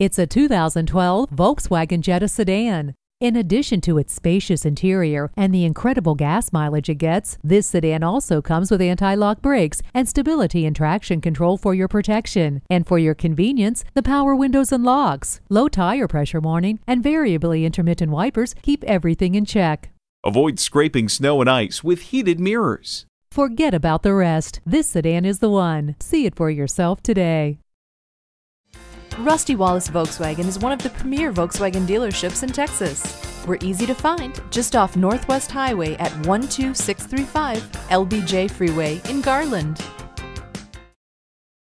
It's a 2012 Volkswagen Jetta sedan. In addition to its spacious interior and the incredible gas mileage it gets, this sedan also comes with anti-lock brakes and stability and traction control for your protection. And for your convenience, the power windows and locks, low tire pressure warning, and variably intermittent wipers keep everything in check. Avoid scraping snow and ice with heated mirrors. Forget about the rest. This sedan is the one. See it for yourself today. Rusty Wallis Volkswagen is one of the premier Volkswagen dealerships in Texas. We're easy to find just off Northwest Highway at 12635 LBJ Freeway in Garland.